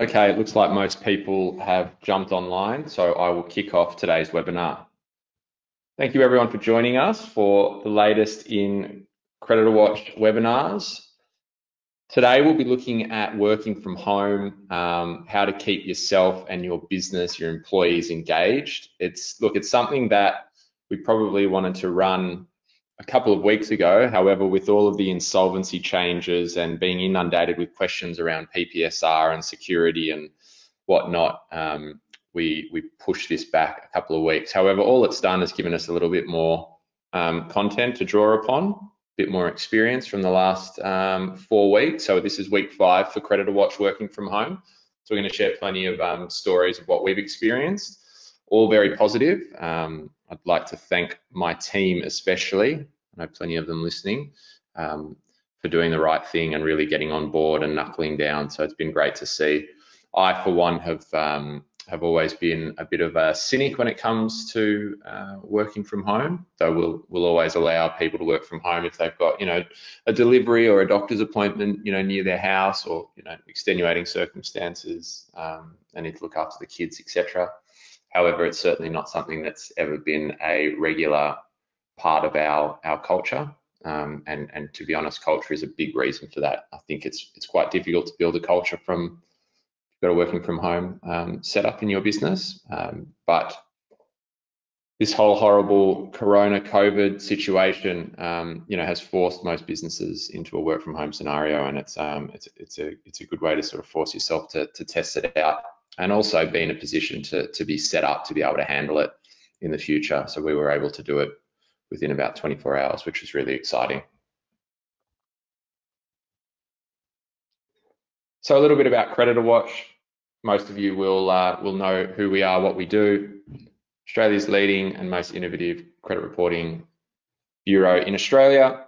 Okay, it looks like most people have jumped online, so I will kick off today's webinar. Thank you everyone for joining us for the latest in CreditorWatch webinars. Today we'll be looking at working from home, um, how to keep yourself and your business, your employees engaged. It's look, it's something that we probably wanted to run a couple of weeks ago. However, with all of the insolvency changes and being inundated with questions around PPSR and security and whatnot, um, we we pushed this back a couple of weeks. However, all it's done is given us a little bit more um, content to draw upon, a bit more experience from the last um, four weeks. So this is week five for CreditorWatch working from home. So we're going to share plenty of um, stories of what we've experienced, all very positive. Um, I'd like to thank my team especially, I know plenty of them listening, um, for doing the right thing and really getting on board and knuckling down. So it's been great to see. I, for one, have um, have always been a bit of a cynic when it comes to uh, working from home. So we'll we'll always allow people to work from home if they've got you know a delivery or a doctor's appointment you know near their house or you know extenuating circumstances um, they need to look after the kids etc. However, it's certainly not something that's ever been a regular part of our, our culture. Um, and, and to be honest, culture is a big reason for that. I think it's, it's quite difficult to build a culture from, you've got a working from home um, setup in your business. Um, but this whole horrible Corona COVID situation, um, you know, has forced most businesses into a work from home scenario, and it's um, it's it's a it's a good way to sort of force yourself to to test it out and also be in a position to, to be set up to be able to handle it in the future. So we were able to do it within about 24 hours, which was really exciting. So a little bit about CreditorWatch. Most of you will uh, will know who we are, what we do. Australia's leading and most innovative credit reporting bureau in Australia,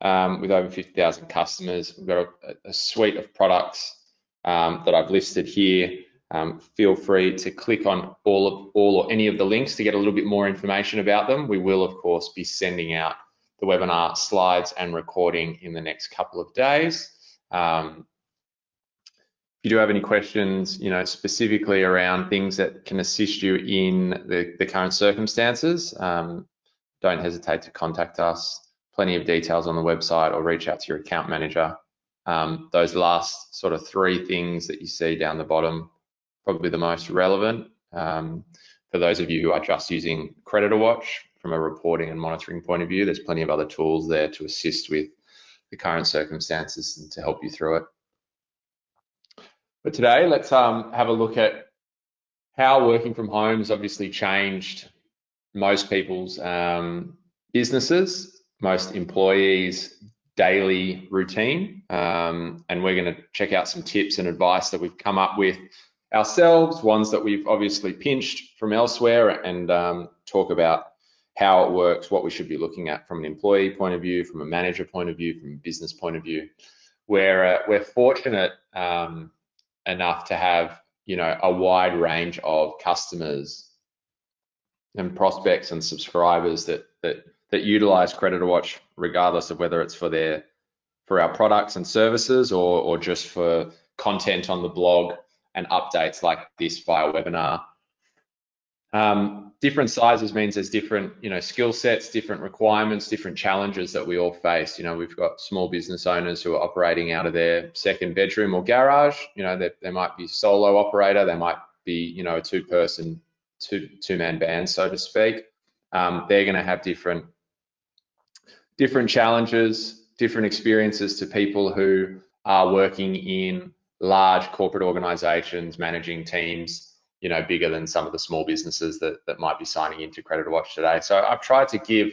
um, with over 50,000 customers. We've got a, a suite of products um, that I've listed here um, feel free to click on all of all or any of the links to get a little bit more information about them. We will, of course, be sending out the webinar slides and recording in the next couple of days. Um, if you do have any questions, you know, specifically around things that can assist you in the, the current circumstances, um, don't hesitate to contact us. Plenty of details on the website or reach out to your account manager. Um, those last sort of three things that you see down the bottom probably the most relevant. Um, for those of you who are just using CreditorWatch from a reporting and monitoring point of view, there's plenty of other tools there to assist with the current circumstances and to help you through it. But today, let's um, have a look at how working from home has obviously changed most people's um, businesses, most employees' daily routine. Um, and we're going to check out some tips and advice that we've come up with ourselves, ones that we've obviously pinched from elsewhere, and um, talk about how it works, what we should be looking at from an employee point of view, from a manager point of view, from a business point of view. We're uh, we're fortunate um, enough to have you know a wide range of customers and prospects and subscribers that that that utilize CreditorWatch, regardless of whether it's for their for our products and services or or just for content on the blog and updates like this via webinar. Um, different sizes means there's different, you know, skill sets, different requirements, different challenges that we all face. You know, we've got small business owners who are operating out of their second bedroom or garage. You know, they, they might be solo operator, they might be, you know, a two-person, two two-man band, so to speak. Um, they're going to have different different challenges, different experiences to people who are working in large corporate organizations managing teams, you know, bigger than some of the small businesses that, that might be signing into CreditorWatch today. So I've tried to give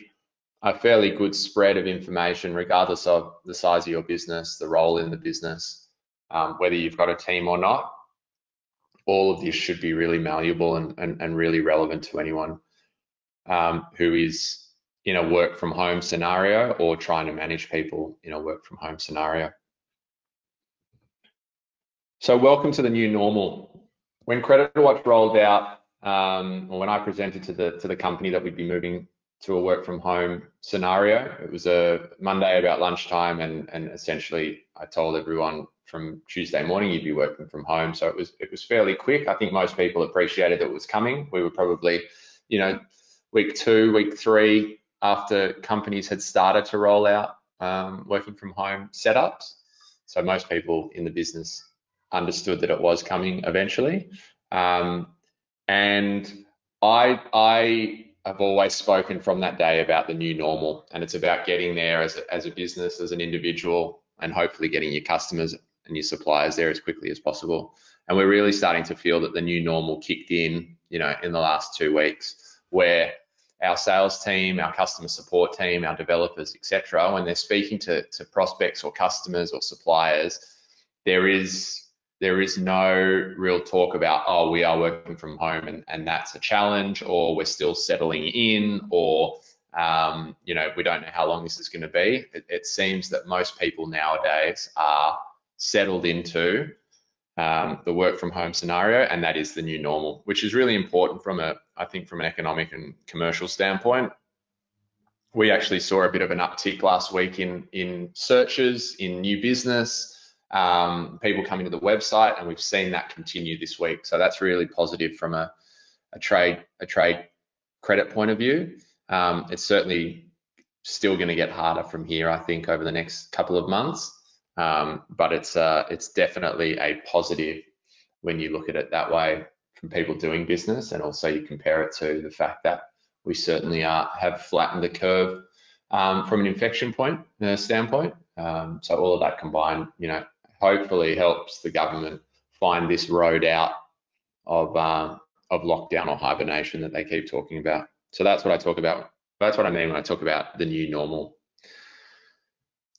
a fairly good spread of information, regardless of the size of your business, the role in the business, um, whether you've got a team or not. All of this should be really malleable and, and, and really relevant to anyone um, who is in a work from home scenario or trying to manage people in a work from home scenario. So welcome to the new normal. When CreditorWatch rolled out, um, or when I presented to the to the company that we'd be moving to a work from home scenario, it was a Monday about lunchtime, and and essentially I told everyone from Tuesday morning you'd be working from home. So it was it was fairly quick. I think most people appreciated that it was coming. We were probably, you know, week two, week three after companies had started to roll out um, working from home setups. So most people in the business understood that it was coming eventually. Um, and I I have always spoken from that day about the new normal, and it's about getting there as a, as a business, as an individual, and hopefully getting your customers and your suppliers there as quickly as possible. And we're really starting to feel that the new normal kicked in, you know, in the last two weeks, where our sales team, our customer support team, our developers, etc., when they're speaking to, to prospects or customers or suppliers, there is there is no real talk about oh we are working from home and, and that's a challenge or we're still settling in or um, you know we don't know how long this is going to be. It, it, seems that most people nowadays are settled into um, the work from home scenario and that is the new normal, which is really important from a I think from an economic and commercial standpoint. We actually saw a bit of an uptick last week in in searches, in new business, um, people coming to the website, and we've seen that continue this week. So that's really positive from a, a trade a trade credit point of view. Um, it's certainly still going to get harder from here, I think, over the next couple of months. Um, but it's uh, it's definitely a positive when you look at it that way from people doing business, and also you compare it to the fact that we certainly are have flattened the curve um, from an infection point uh, standpoint. Um, so all of that combined, you know, hopefully helps the government find this road out of uh, of lockdown or hibernation that they keep talking about. So that's what I talk about. That's what I mean when I talk about the new normal.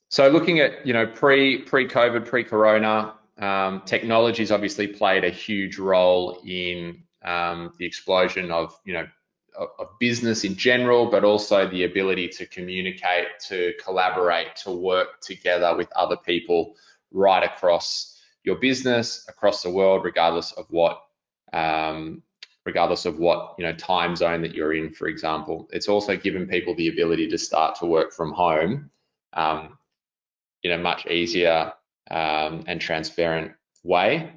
So looking at you know pre pre COVID pre Corona, um, technology's obviously played a huge role in um, the explosion of you know of business in general, but also the ability to communicate, to collaborate, to work together with other people right across your business, across the world, regardless of what um, regardless of what you know time zone that you're in, for example. It's also given people the ability to start to work from home um, in a much easier um, and transparent way.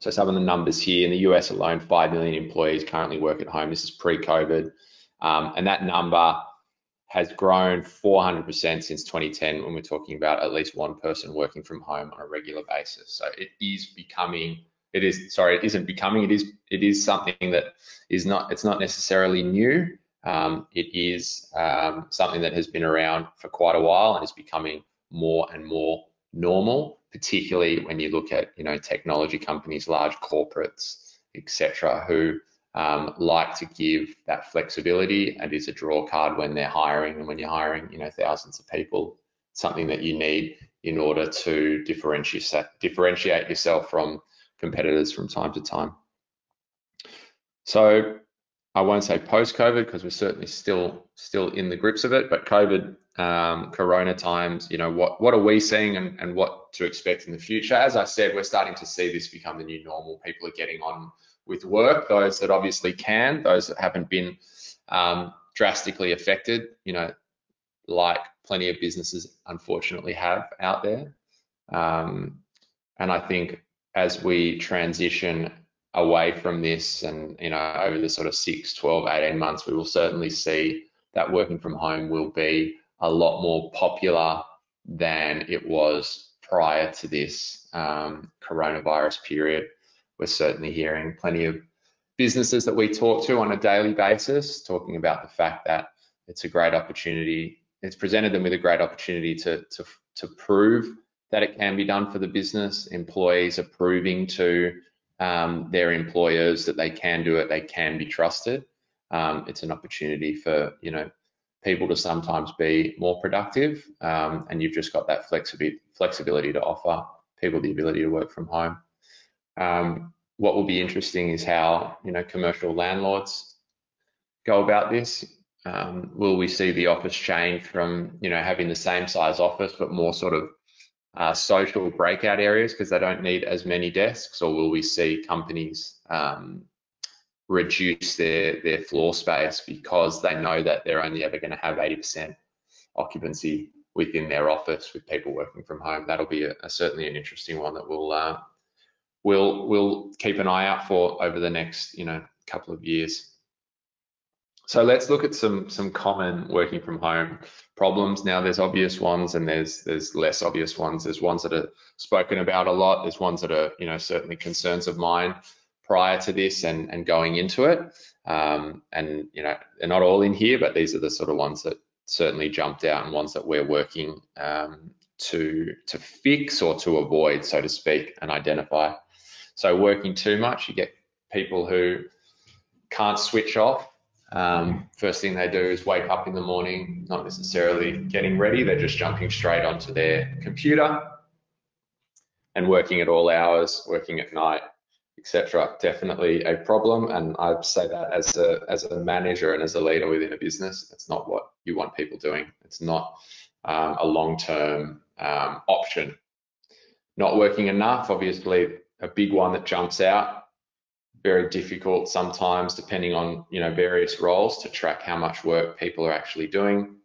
So some of the numbers here in the US alone, 5 million employees currently work at home. This is pre-COVID. Um, and that number has grown 400% since 2010 when we're talking about at least one person working from home on a regular basis. So it is becoming, it is, sorry, it isn't becoming, it is, it is something that is not, it's not necessarily new. Um, it is um, something that has been around for quite a while and is becoming more and more normal, particularly when you look at, you know, technology companies, large corporates, etc., who um, like to give that flexibility and is a draw card when they're hiring and when you're hiring you know thousands of people something that you need in order to differentiate differentiate yourself from competitors from time to time so I won't say post COVID because we're certainly still still in the grips of it, but COVID, um, Corona times, you know, what what are we seeing and, and what to expect in the future? As I said, we're starting to see this become the new normal. People are getting on with work, those that obviously can, those that haven't been um, drastically affected, you know, like plenty of businesses unfortunately have out there. Um, and I think as we transition away from this and, you know, over the sort of 6, 12, 18 months, we will certainly see that working from home will be a lot more popular than it was prior to this um, coronavirus period we're certainly hearing plenty of businesses that we talk to on a daily basis talking about the fact that it's a great opportunity. It's presented them with a great opportunity to, to, to prove that it can be done for the business. Employees are proving to um, their employers that they can do it, they can be trusted. Um, it's an opportunity for you know people to sometimes be more productive, um, and you've just got that flexibility flexibility to offer people the ability to work from home. Um, what will be interesting is how you know commercial landlords go about this. Um, will we see the office change from you know having the same size office but more sort of uh, social breakout areas because they don't need as many desks, or will we see companies um, reduce their their floor space because they know that they're only ever going to have 80% occupancy within their office with people working from home. That'll be a, a certainly an interesting one that we'll uh, we'll we'll keep an eye out for over the next you know couple of years. So let's look at some some common working from home problems. Now there's obvious ones and there's there's less obvious ones. There's ones that are spoken about a lot. There's ones that are you know certainly concerns of mine prior to this and and going into it. Um, and you know they're not all in here, but these are the sort of ones that certainly jumped out and ones that we're working um, to to fix or to avoid, so to speak, and identify. So working too much, you get people who can't switch off um, first thing they do is wake up in the morning, not necessarily getting ready, they're just jumping straight onto their computer and working at all hours, working at night, etc. Definitely a problem, and I'd say that as a as a manager and as a leader within a business, it's not what you want people doing. It's not um, a long-term um, option. Not working enough, obviously, a big one that jumps out very difficult sometimes, depending on you know various roles, to track how much work people are actually doing.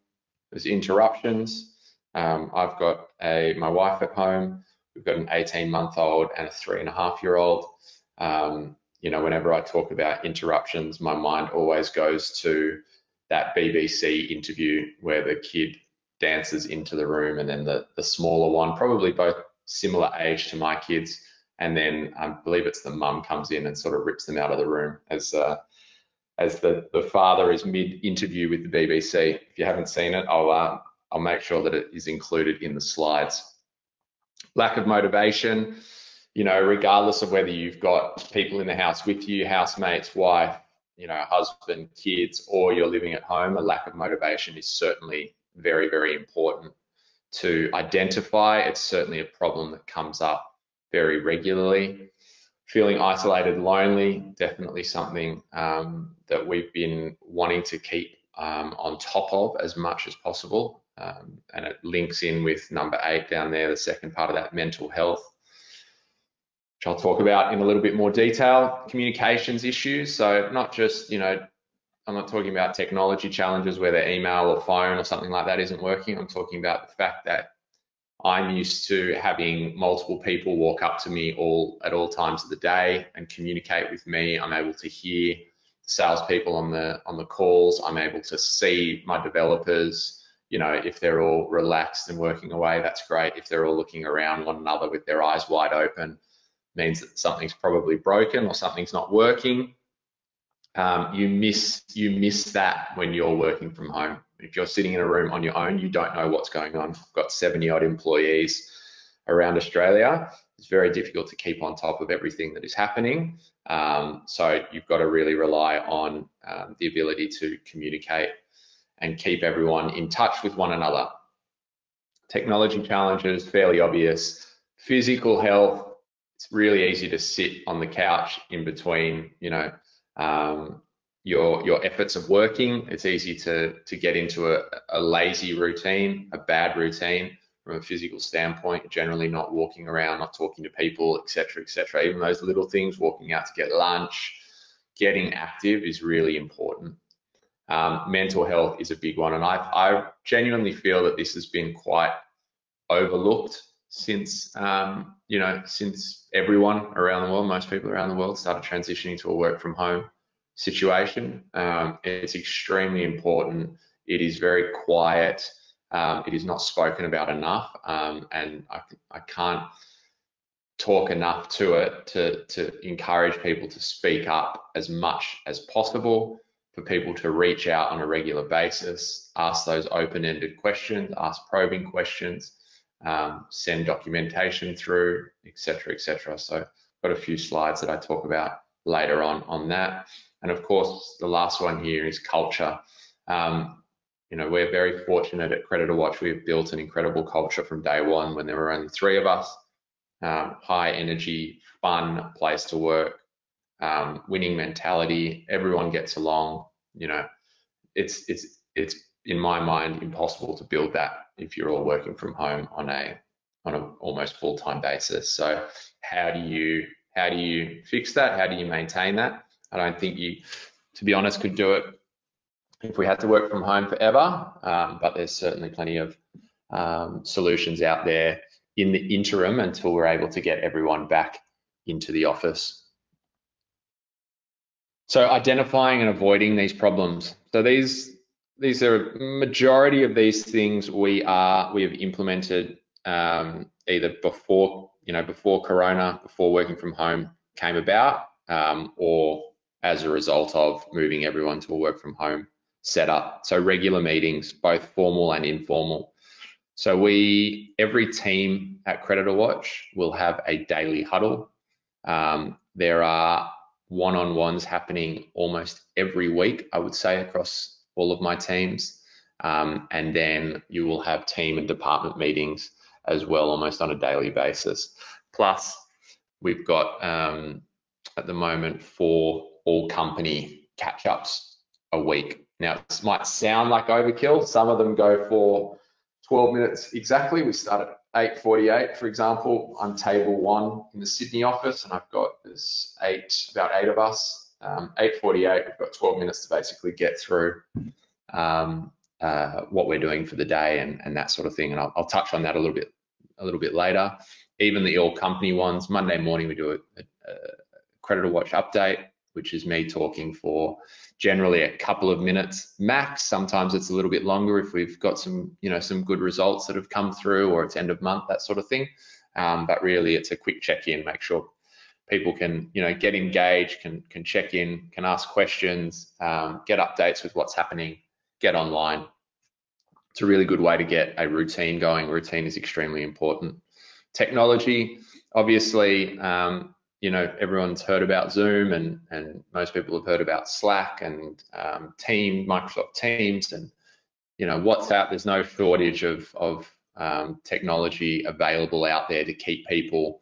There's interruptions. Um, I've got a my wife at home. We've got an 18 month old and a three and a half year old. Um, you know, whenever I talk about interruptions, my mind always goes to that BBC interview where the kid dances into the room and then the, the smaller one, probably both similar age to my kids, and then I believe it's the mum comes in and sort of rips them out of the room as uh, as the the father is mid interview with the BBC. If you haven't seen it, I'll uh, I'll make sure that it is included in the slides. Lack of motivation, you know, regardless of whether you've got people in the house with you, housemates, wife, you know, husband, kids, or you're living at home, a lack of motivation is certainly very, very important to identify. It's certainly a problem that comes up very regularly. Feeling isolated, lonely, definitely something um, that we've been wanting to keep um, on top of as much as possible. Um, and it links in with number eight down there, the second part of that mental health, which I'll talk about in a little bit more detail. Communications issues. So not just, you know, I'm not talking about technology challenges where their email or phone or something like that isn't working. I'm talking about the fact that I'm used to having multiple people walk up to me all at all times of the day and communicate with me. I'm able to hear salespeople on the on the calls. I'm able to see my developers. You know, if they're all relaxed and working away, that's great. If they're all looking around one another with their eyes wide open, means that something's probably broken or something's not working. Um, you miss you miss that when you're working from home. If you're sitting in a room on your own, you don't know what's going on. I've got 70 odd employees around Australia. It's very difficult to keep on top of everything that is happening. Um, so you've got to really rely on um, the ability to communicate and keep everyone in touch with one another. Technology challenges, fairly obvious. Physical health, it's really easy to sit on the couch in between, you know, um, your your efforts of working. It's easy to to get into a, a lazy routine, a bad routine from a physical standpoint. Generally, not walking around, not talking to people, etc., etc. Even those little things, walking out to get lunch, getting active is really important. Um, mental health is a big one, and I I genuinely feel that this has been quite overlooked since um, you know since everyone around the world, most people around the world started transitioning to a work from home situation. Um, it's extremely important. It is very quiet. Um, it is not spoken about enough, um, and I, I, can't talk enough to it to, to encourage people to speak up as much as possible, for people to reach out on a regular basis, ask those open-ended questions, ask probing questions, um, send documentation through, etc., etc. So, I've got a few slides that I talk about later on on that. And of course, the last one here is culture. Um, you know, we're very fortunate at CreditorWatch. We've built an incredible culture from day one when there were only three of us. Um, high energy, fun place to work, um, winning mentality. Everyone gets along. You know, it's it's it's in my mind impossible to build that if you're all working from home on a on an almost full-time basis. So how do you how do you fix that? How do you maintain that? I don't think you, to be honest, could do it if we had to work from home forever. Um, but there's certainly plenty of um, solutions out there in the interim until we're able to get everyone back into the office. So identifying and avoiding these problems. So these these are majority of these things we are we have implemented um, either before you know before Corona, before working from home came about, um, or as a result of moving everyone to a work from home setup. So regular meetings, both formal and informal. So we every team at CreditorWatch will have a daily huddle. Um, there are one-on-ones happening almost every week, I would say, across all of my teams. Um, and then you will have team and department meetings as well, almost on a daily basis. Plus, we've got um, at the moment four all company catch ups a week. Now, it might sound like overkill. Some of them go for 12 minutes exactly. We start at 8.48, for example. I'm table one in the Sydney office, and I've got this eight, about eight of us um, 8.48, we've got 12 minutes to basically get through um, uh, what we're doing for the day and, and that sort of thing. And I'll, I'll, touch on that a little bit a little bit later. Even the all company ones, Monday morning we do a, a, a creditor watch update, which is me talking for generally a couple of minutes max. Sometimes it's a little bit longer if we've got some, you know, some good results that have come through or it's end of month, that sort of thing. Um, but really it's a quick check-in, make sure people can you know get engaged, can can check in, can ask questions, um, get updates with what's happening, get online. It's a really good way to get a routine going. Routine is extremely important. Technology, obviously, um, you know everyone's heard about Zoom and and most people have heard about Slack and um, Team, Microsoft Teams, and you know WhatsApp. There's no shortage of of um, technology available out there to keep people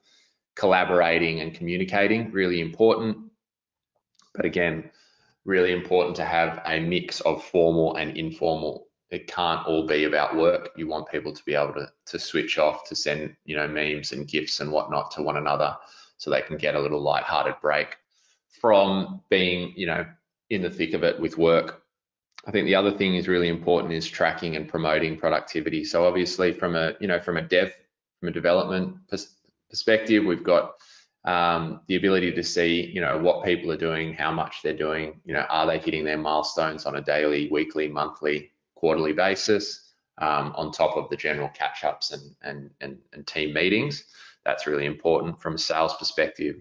collaborating and communicating, really important. But again, really important to have a mix of formal and informal. It can't all be about work. You want people to be able to, to switch off, to send, you know, memes and gifts and whatnot to one another so they can get a little light-hearted break from being, you know, in the thick of it with work. I think the other thing is really important is tracking and promoting productivity. So obviously from a, you know, from a dev, from a development perspective. We've got um, the ability to see, you know, what people are doing, how much they're doing, you know, are they hitting their milestones on a daily, weekly, monthly, quarterly basis, um, on top of the general catch-ups and, and, and, and team meetings. That's really important from a sales perspective.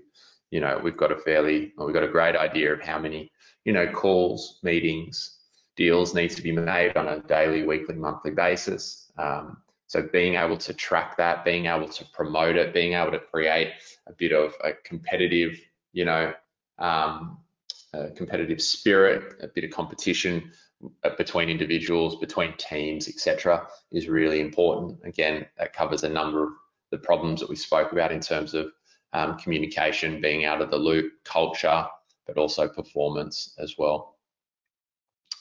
You know, we've got a fairly, we've got a great idea of how many, you know, calls, meetings, deals needs to be made on a daily, weekly, monthly basis. Um, so being able to track that, being able to promote it, being able to create a bit of a competitive, you know, um, competitive spirit, a bit of competition uh, between individuals, between teams, etc., is really important. Again, that covers a number of the problems that we spoke about in terms of um, communication, being out of the loop, culture, but also performance as well.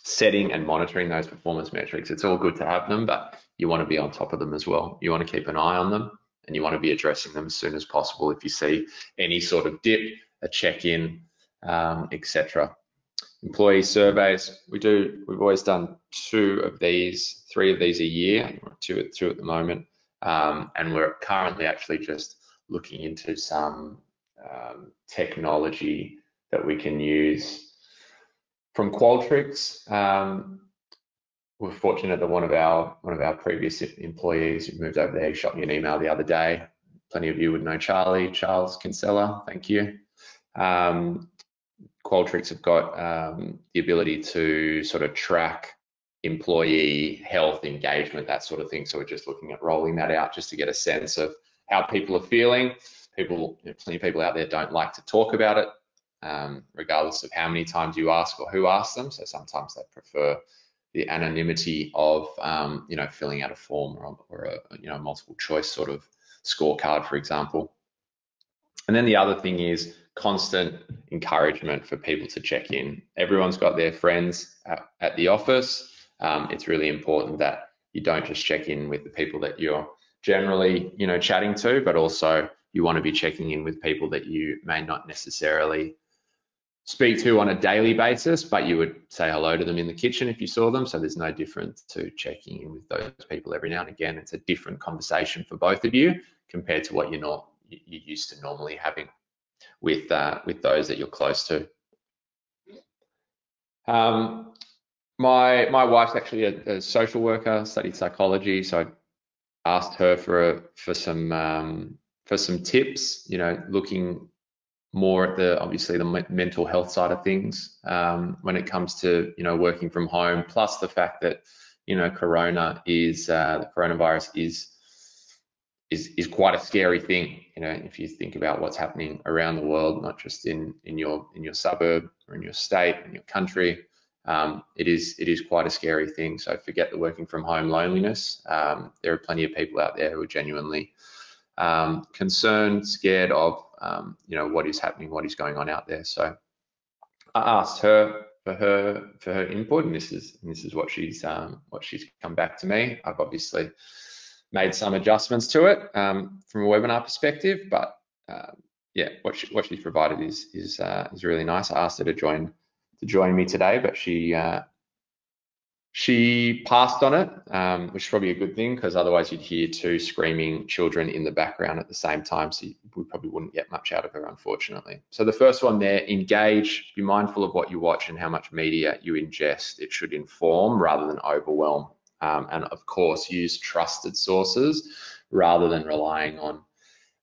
Setting and monitoring those performance metrics, it's all good to have them, but you want to be on top of them as well. You want to keep an eye on them and you want to be addressing them as soon as possible if you see any sort of dip, a check-in, um, etc. Employee surveys, we do, we've always done two of these, three of these a year, two, two at the moment, um, and we're currently actually just looking into some um, technology that we can use from Qualtrics. Um, we're fortunate that one of our one of our previous employees who moved over there shot me an email the other day. Plenty of you would know Charlie, Charles Kinsella. Thank you. Um, Qualtrics have got um, the ability to sort of track employee health, engagement, that sort of thing. So we're just looking at rolling that out just to get a sense of how people are feeling. People, you know, plenty of people out there don't like to talk about it, um, regardless of how many times you ask or who asks them. So sometimes they prefer the anonymity of um, you know filling out a form or, or a you know multiple choice sort of scorecard, for example. And then the other thing is constant encouragement for people to check in. Everyone's got their friends at, at the office. Um, it's really important that you don't just check in with the people that you're generally you know chatting to, but also you want to be checking in with people that you may not necessarily speak to on a daily basis, but you would say hello to them in the kitchen if you saw them. So there's no difference to checking in with those people every now and again. It's a different conversation for both of you compared to what you're not you're used to normally having with uh, with those that you're close to. Um, my my wife's actually a, a, social worker, studied psychology, so I asked her for a, for some um, for some tips. You know, looking more at the obviously the mental health side of things um, when it comes to you know working from home, plus the fact that you know corona is uh, the coronavirus is is is quite a scary thing. You know, if you think about what's happening around the world, not just in in your in your suburb or in your state, in your country, um, it is it is quite a scary thing. So forget the working from home loneliness. Um, there are plenty of people out there who are genuinely um, concerned, scared of um, you know what is happening, what is going on out there. So I asked her for her for her input, and this is and this is what she's um, what she's come back to me. I've obviously made some adjustments to it um, from a webinar perspective, but uh, yeah, what she, what she's provided is is uh, is really nice. I asked her to join join me today, but she uh, she passed on it, um, which is probably a good thing because otherwise you'd hear two screaming children in the background at the same time. So we probably wouldn't get much out of her, unfortunately. So the first one there, engage, be mindful of what you watch and how much media you ingest. It should inform rather than overwhelm. Um, and of course, use trusted sources rather than relying on,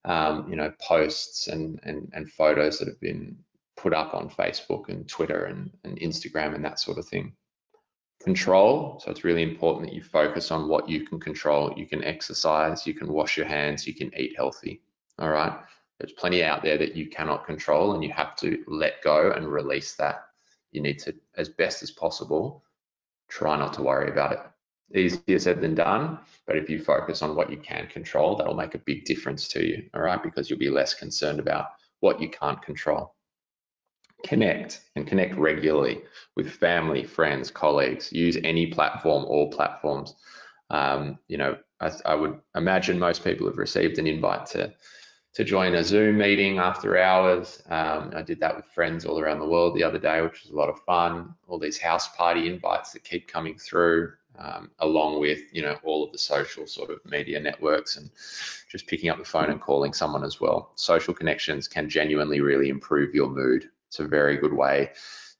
um, you know, posts and, and, and photos that have been put up on Facebook and Twitter and, and Instagram and that sort of thing. Control. So it's really important that you focus on what you can control. You can exercise, you can wash your hands, you can eat healthy. All right. There's plenty out there that you cannot control and you have to let go and release that. You need to, as best as possible, try not to worry about it. Easier said than done, but if you focus on what you can control, that'll make a big difference to you, all right? Because you'll be less concerned about what you can't control connect and connect regularly with family, friends, colleagues. Use any platform, all platforms. Um, you know, I, I, would imagine most people have received an invite to to join a Zoom meeting after hours. Um, I did that with friends all around the world the other day, which was a lot of fun. All these house party invites that keep coming through, um, along with you know all of the social sort of media networks and just picking up the phone and calling someone as well. Social connections can genuinely really improve your mood it's a very good way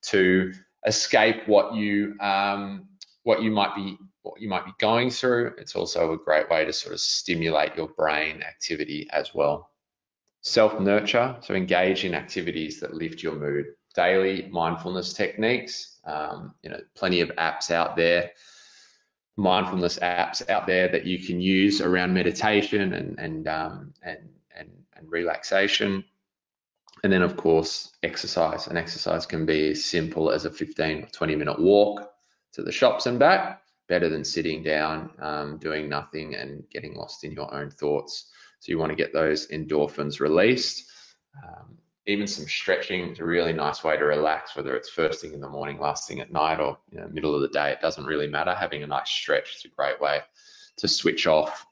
to escape what you um, what you might be what you might be going through. It's also a great way to sort of stimulate your brain activity as well. Self nurture, so engage in activities that lift your mood. Daily mindfulness techniques, um, you know, plenty of apps out there, mindfulness apps out there that you can use around meditation and and um, and, and and relaxation. And then of course, exercise. And exercise can be as simple as a 15 or 20 minute walk to the shops and back, better than sitting down, um, doing nothing and getting lost in your own thoughts. So you want to get those endorphins released. Um, even some stretching is a really nice way to relax, whether it's first thing in the morning, last thing at night, or you know, middle of the day. It doesn't really matter. Having a nice stretch is a great way to switch off.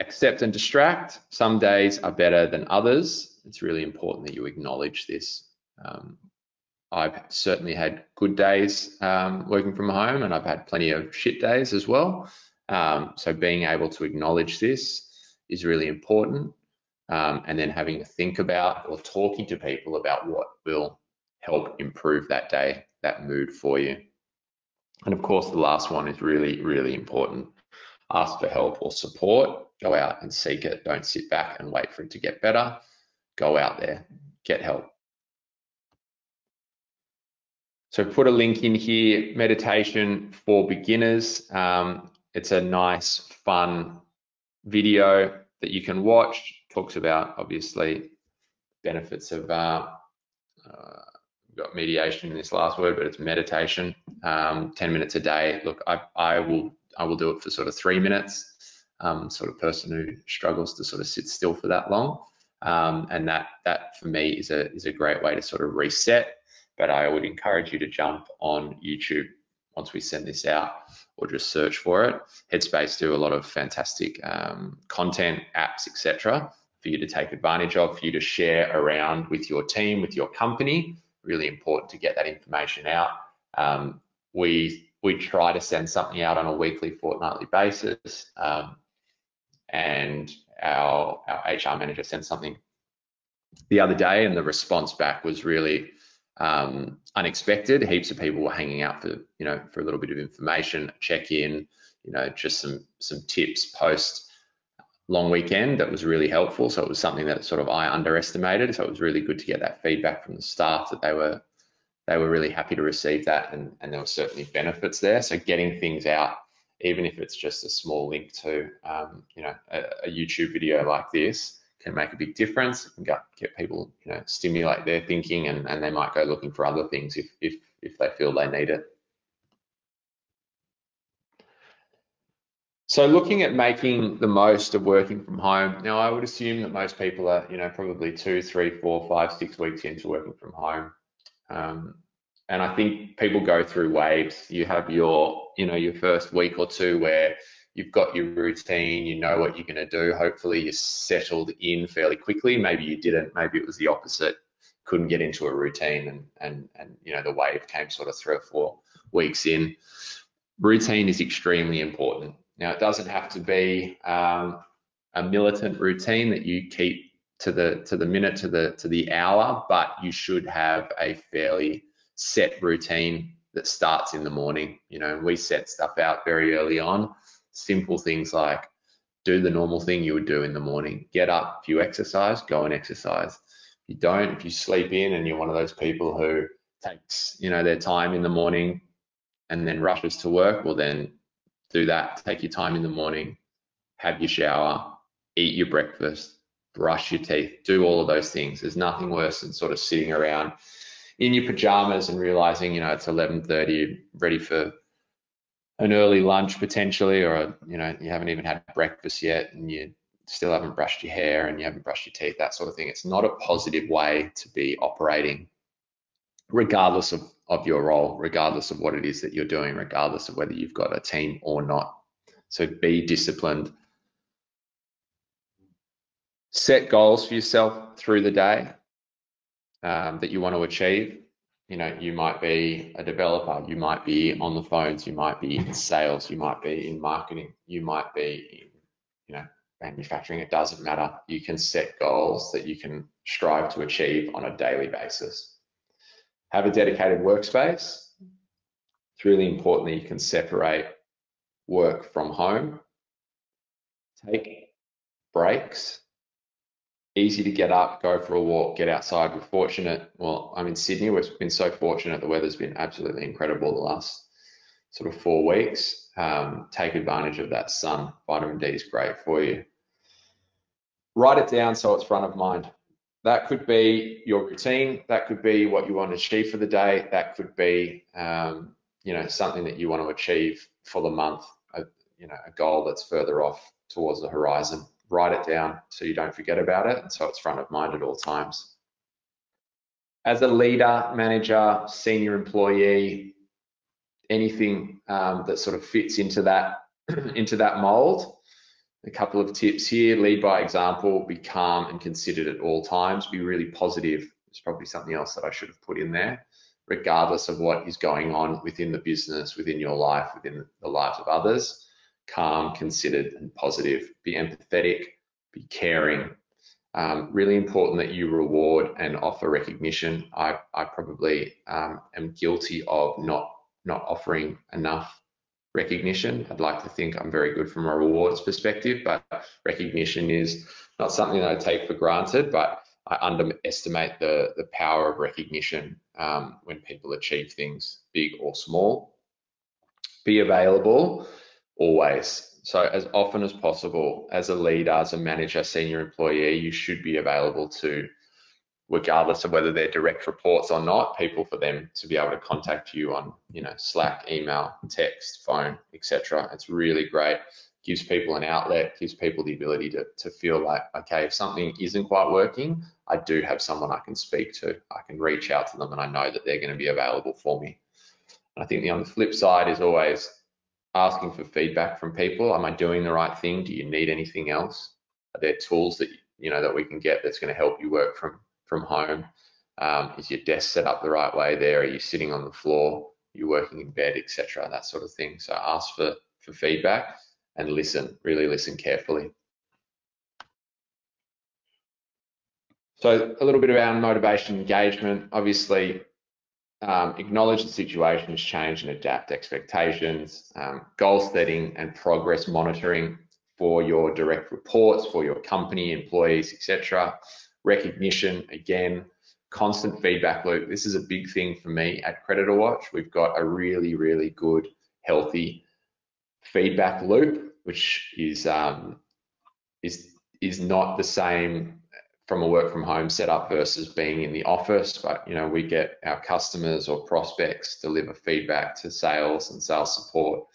Accept and distract. Some days are better than others it's really important that you acknowledge this. Um, I've certainly had good days um, working from home, and I've had plenty of shit days as well. Um, so being able to acknowledge this is really important, um, and then having to think about or talking to people about what will help improve that day, that mood for you. And of course, the last one is really, really important. Ask for help or support. Go out and seek it. Don't sit back and wait for it to get better go out there, get help. So put a link in here, meditation for beginners. Um, it's a nice, fun video that you can watch. Talks about obviously benefits of uh, uh, got mediation in this last word, but it's meditation. Um, 10 minutes a day. Look, I, I will I will do it for sort of three minutes. Um, sort of person who struggles to sort of sit still for that long. Um, and that that for me is a is a great way to sort of reset. But I would encourage you to jump on YouTube once we send this out, or just search for it. Headspace do a lot of fantastic um, content, apps, etc., for you to take advantage of, for you to share around with your team, with your company. really important to get that information out. Um, we we try to send something out on a weekly, fortnightly basis, um, and our our HR manager sent something the other day, and the response back was really um, unexpected. Heaps of people were hanging out for you know for a little bit of information, check in, you know, just some some tips post long weekend that was really helpful. So it was something that sort of I underestimated. So it was really good to get that feedback from the staff that they were they were really happy to receive that and, and there were certainly benefits there. So getting things out, even if it's just a small link to um, you know a, a, YouTube video like this can make a big difference. It can get, get people you know stimulate their thinking and, and they might go looking for other things if if if they feel they need it. So looking at making the most of working from home, now I would assume that most people are, you know, probably two, three, four, five, six weeks into working from home. Um, and I think people go through waves. You have your, you know, your first week or two where you've got your routine, you know what you're going to do. Hopefully you're settled in fairly quickly. Maybe you didn't. Maybe it was the opposite. Couldn't get into a routine and, and, and you know, the wave came sort of three or four weeks in. Routine is extremely important now, it doesn't have to be um, a militant routine that you keep to the to the minute to the to the hour, but you should have a fairly set routine that starts in the morning. You know, we set stuff out very early on. Simple things like do the normal thing you would do in the morning. Get up, if you exercise, go and exercise. If you don't, if you sleep in and you're one of those people who takes, you know, their time in the morning and then rushes to work, well then do that. Take your time in the morning, have your shower, eat your breakfast, brush your teeth, do all of those things. There's nothing worse than sort of sitting around in your pajamas and realizing, you know, it's 11:30, ready for an early lunch potentially, or you know, you haven't even had breakfast yet, and you still haven't brushed your hair and you haven't brushed your teeth, that sort of thing. It's not a positive way to be operating, regardless of of your role, regardless of what it is that you're doing, regardless of whether you've got a team or not. So be disciplined. Set goals for yourself through the day um, that you want to achieve. You know, you might be a developer, you might be on the phones, you might be in sales, you might be in marketing, you might be in, you know, manufacturing. It doesn't matter. You can set goals that you can strive to achieve on a daily basis have a dedicated workspace. It's really important that you can separate work from home. Take breaks. Easy to get up, go for a walk, get outside. We're fortunate. Well, I'm in Sydney. We've been so fortunate. The weather's been absolutely incredible the last sort of four weeks. Um, take advantage of that sun. Vitamin D is great for you. Write it down so it's front of mind. That could be your routine. That could be what you want to achieve for the day. That could be, um, you know, something that you want to achieve for the month. A, you know, a goal that's further off towards the horizon. Write it down so you don't forget about it, and so it's front of mind at all times. As a leader, manager, senior employee, anything um, that sort of fits into that into that mold a couple of tips here, lead by example, be calm and considered at all times, be really positive. It's probably something else that I should have put in there, regardless of what is going on within the business, within your life, within the lives of others. Calm, considered, and positive. Be empathetic, be caring. Um, really important that you reward and offer recognition. I, I probably um, am guilty of not not offering enough recognition. I'd like to think I'm very good from a rewards perspective, but recognition is not something that I take for granted, but I underestimate the, the power of recognition um, when people achieve things big or small. Be available always. So as often as possible, as a leader, as a manager, senior employee, you should be available to regardless of whether they're direct reports or not, people for them to be able to contact you on, you know, Slack, email, text, phone, etc. It's really great. Gives people an outlet, gives people the ability to, to feel like, okay, if something isn't quite working, I do have someone I can speak to. I can reach out to them and I know that they're going to be available for me. And I think the on the flip side is always asking for feedback from people. Am I doing the right thing? Do you need anything else? Are there tools that you know that we can get that's going to help you work from from home. Um, is your desk set up the right way there? Are you sitting on the floor? Are you working in bed, etc. That sort of thing. So ask for, for feedback and listen, really listen carefully. So a little bit around motivation engagement. Obviously, um, acknowledge the situation has changed and adapt expectations, um, goal setting and progress monitoring for your direct reports, for your company, employees, etc. Recognition, again, constant feedback loop. This is a big thing for me at CreditorWatch. We've got a really, really good, healthy feedback loop, which is um, is is not the same from a work from home setup versus being in the office. But you know, we get our customers or prospects deliver feedback to sales and sales support.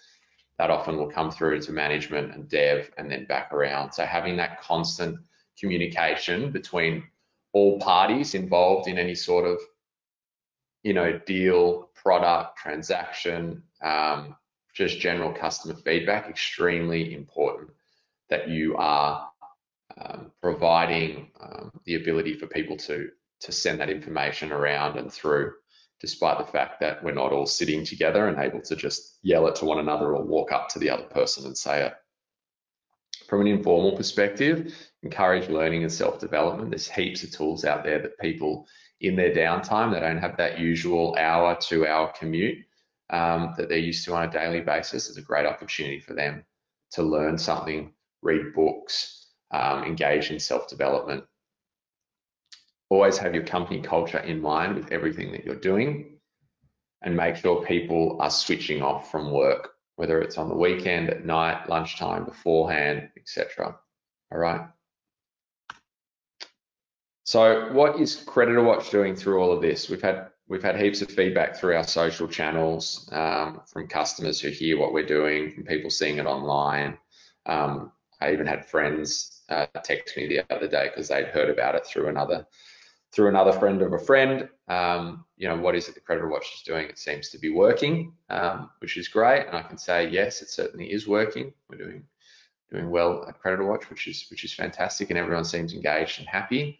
That often will come through to management and dev and then back around. So having that constant communication between all parties involved in any sort of you know deal, product, transaction, um, just general customer feedback, extremely important that you are um, providing um, the ability for people to to send that information around and through, despite the fact that we're not all sitting together and able to just yell it to one another or walk up to the other person and say it. From an informal perspective, encourage learning and self-development. There's heaps of tools out there that people in their downtime, they don't have that usual hour, two hour commute um, that they're used to on a daily basis. It's a great opportunity for them to learn something, read books, um, engage in self-development. Always have your company culture in mind with everything that you're doing and make sure people are switching off from work, whether it's on the weekend, at night, lunchtime, beforehand, etc. All right. So what is CreditorWatch doing through all of this? We've had we've had heaps of feedback through our social channels um, from customers who hear what we're doing, from people seeing it online. Um, I even had friends uh, text me the other day because they'd heard about it through another through another friend of a friend. Um, you know, what is it the CreditorWatch is doing? It seems to be working, um, which is great. And I can say, yes, it certainly is working. We're doing doing well at CreditorWatch, which is which is fantastic, and everyone seems engaged and happy.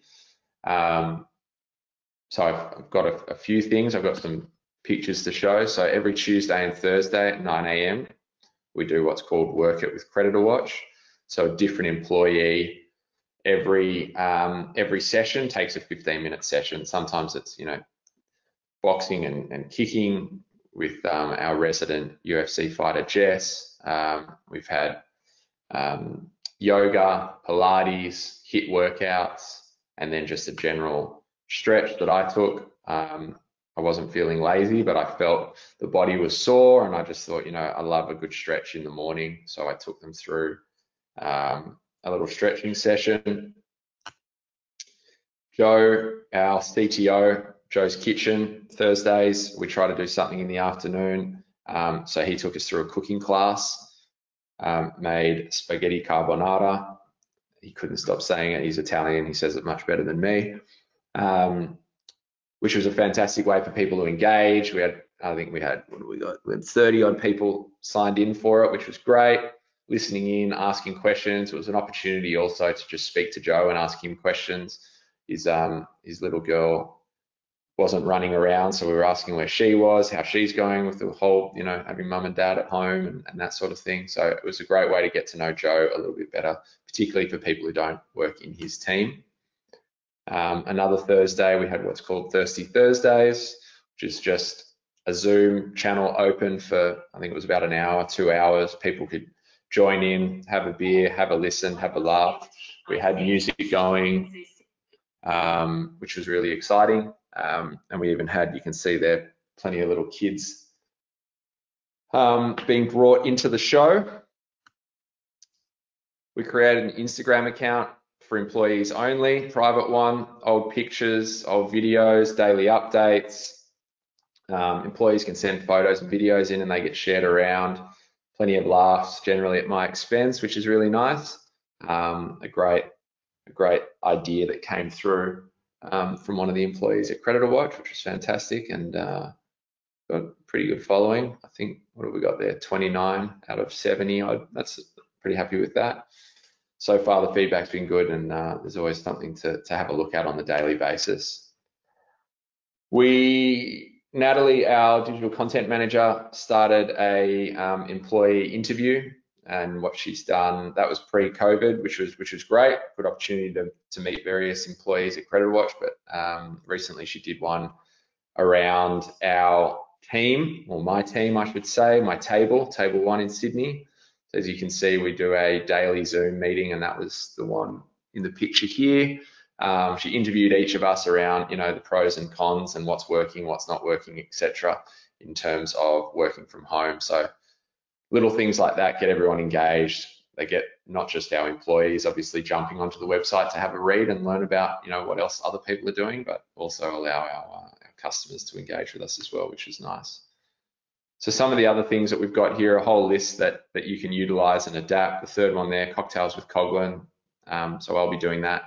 Um, so I've, I've got a, a, few things. I've got some pictures to show. So every Tuesday and Thursday at 9 a.m. we do what's called Work It with CreditorWatch. So a different employee every um, every session takes a 15 minute session. Sometimes it's you know boxing and, and kicking with um, our resident UFC fighter Jess. Um, we've had um, yoga, Pilates, HIIT workouts, and then just a general stretch that I took. Um, I wasn't feeling lazy, but I felt the body was sore, and I just thought, you know, I love a good stretch in the morning, so I took them through um, a little stretching session. Joe, our CTO, Joe's Kitchen, Thursdays, we try to do something in the afternoon. Um, so he took us through a cooking class, um, made spaghetti carbonara. He couldn't stop saying it. He's Italian. He says it much better than me, um, which was a fantastic way for people to engage. We had, I think we had, what do we got? We had 30 odd people signed in for it, which was great listening in, asking questions. It was an opportunity also to just speak to Joe and ask him questions. His um, his little girl wasn't running around, so we were asking where she was, how she's going with the whole, you know, having mum and dad at home and, and that sort of thing. So it was a great way to get to know Joe a little bit better, particularly for people who don't work in his team. Um, another Thursday, we had what's called Thirsty Thursdays, which is just a Zoom channel open for, I think it was about an hour, two hours. People could join in, have a beer, have a listen, have a laugh. We had music going, um, which was really exciting. Um, and we even had, you can see there, plenty of little kids um, being brought into the show. We created an Instagram account for employees only, private one, old pictures, old videos, daily updates. Um, employees can send photos and videos in and they get shared around plenty of laughs generally at my expense, which is really nice. Um, a great, a great idea that came through um, from one of the employees at CreditorWatch, which was fantastic and uh, got pretty good following. I think what have we got there? 29 out of 70. I, that's pretty happy with that. So far, the feedback's been good, and uh, there's always something to, to have a look at on the daily basis. We, Natalie, our digital content manager, started a um, employee interview and what she's done. That was pre-COVID, which was which was great. Good opportunity to to meet various employees at Credit Watch. But um, recently she did one around our team, or my team, I should say, my table, table one in Sydney. So as you can see, we do a daily Zoom meeting, and that was the one in the picture here. Um, she interviewed each of us around, you know, the pros and cons and what's working, what's not working, etc. in terms of working from home. So little things like that get everyone engaged. They get not just our employees obviously jumping onto the website to have a read and learn about you know what else other people are doing, but also allow our, uh, our customers to engage with us as well, which is nice. So some of the other things that we've got here, a whole list that that you can utilize and adapt. The third one there, cocktails with Coglin. Um, so I'll be doing that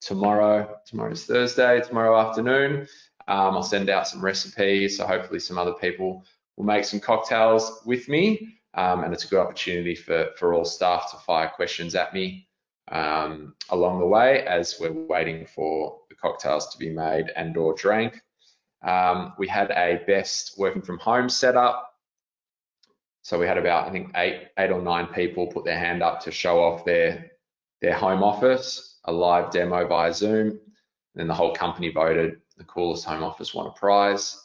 tomorrow. Tomorrow's Thursday. Tomorrow afternoon, um, I'll send out some recipes. So hopefully some other people will make some cocktails with me um, and it's a good opportunity for, for all staff to fire questions at me um, along the way as we're waiting for the cocktails to be made and or drank. Um, we had a best working from home setup. So we had about, I think, eight, eight or nine people put their hand up to show off their, their home office, a live demo via Zoom. And then the whole company voted the coolest home office won a prize.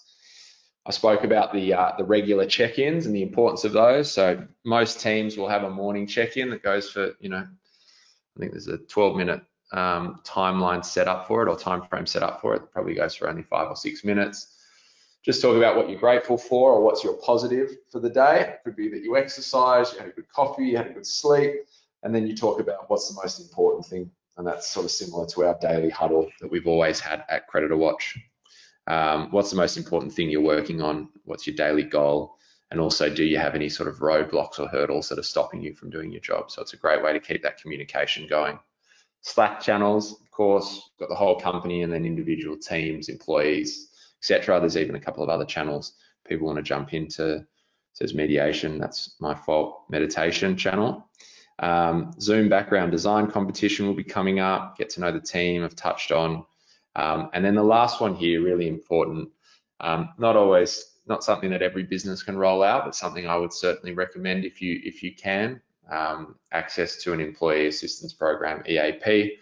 I spoke about the uh, the regular check-ins and the importance of those. So most teams will have a morning check-in that goes for you know, I think there's a 12 minute um, timeline set up for it or time frame set up for it. it. Probably goes for only five or six minutes. Just talk about what you're grateful for or what's your positive for the day. It could be that you exercise, you had a good coffee, you had a good sleep, and then you talk about what's the most important thing. And that's sort of similar to our daily huddle that we've always had at CreditorWatch. Um, what's the most important thing you're working on? What's your daily goal? And also, do you have any sort of roadblocks or hurdles that are stopping you from doing your job? So it's a great way to keep that communication going. Slack channels, of course, got the whole company and then individual teams, employees, etc. There's even a couple of other channels people want to jump into. says mediation, that's my fault. Meditation channel. Um, Zoom background design competition will be coming up. Get to know the team. I've touched on um, and then the last one here, really important, um, not always, not something that every business can roll out, but something I would certainly recommend if you if you can. Um, access to an employee assistance program, EAP,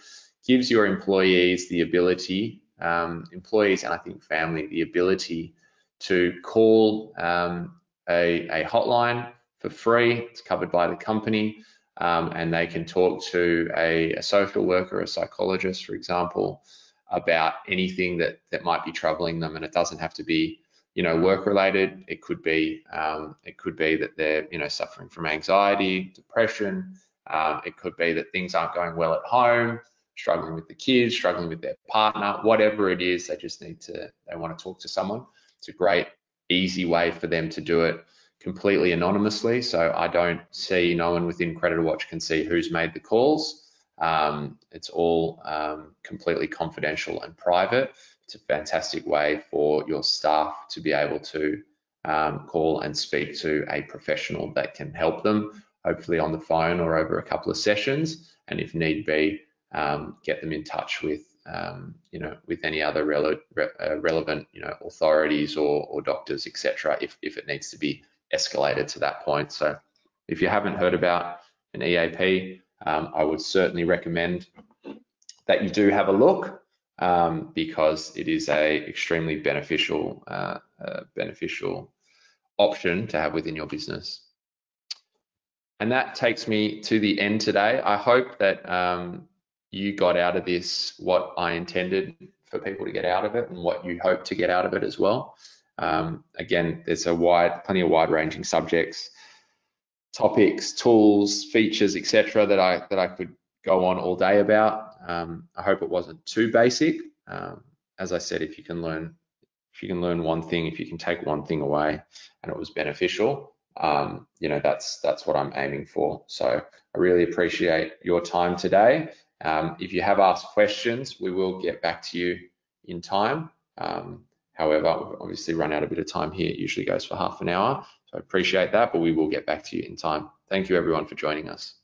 gives your employees the ability, um, employees and I think family, the ability to call um, a, a hotline for free. It's covered by the company. Um, and they can talk to a, a, social worker, a psychologist, for example, about anything that that might be troubling them, and it doesn't have to be you know work related. It could be um, it could be that they're you know suffering from anxiety, depression. Um, it could be that things aren't going well at home, struggling with the kids, struggling with their partner, whatever it is. They just need to they want to talk to someone. It's a great easy way for them to do it completely anonymously. So I don't see no one within CreditorWatch can see who's made the calls. Um, it's all um, completely confidential and private. It's a fantastic way for your staff to be able to um, call and speak to a professional that can help them, hopefully on the phone or over a couple of sessions, and if need be, um, get them in touch with um, you know with any other rele re uh, relevant you know authorities or, or doctors, etc. If if it needs to be escalated to that point. So if you haven't heard about an EAP, um, I would certainly recommend that you do have a look um, because it is a extremely beneficial uh, uh, beneficial option to have within your business. And that takes me to the end today. I hope that um, you got out of this what I intended for people to get out of it and what you hope to get out of it as well. Um, again, there's a wide, plenty of wide-ranging subjects topics, tools, features, etc. that I that I could go on all day about. Um, I hope it wasn't too basic. Um, as I said, if you can learn if you can learn one thing, if you can take one thing away and it was beneficial, um, you know that's that's what I'm aiming for. So I really appreciate your time today. Um, if you have asked questions, we will get back to you in time. However, we've obviously run out a bit of time here. It usually goes for half an hour. So I appreciate that, but we will get back to you in time. Thank you everyone for joining us.